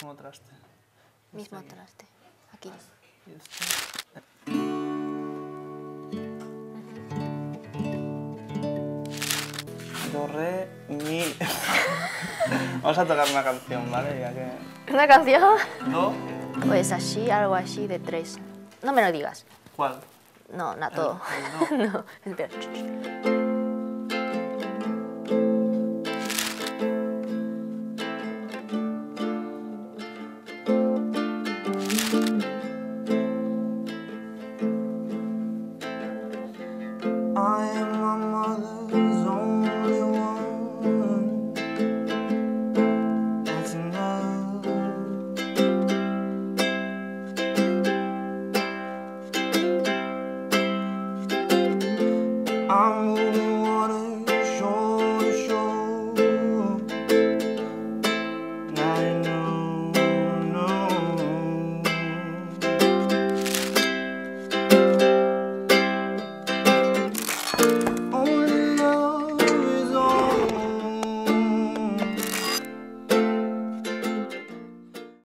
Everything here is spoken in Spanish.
Mismo traste. Mismo aquí. traste. Aquí. Y esto. Do, re, mi. Vamos a tocar una canción, ¿vale? Ya que. ¿Una canción? Do, Pues así, algo así de tres. No me lo digas. ¿cuál? No, no, todo. el no, espera. I'm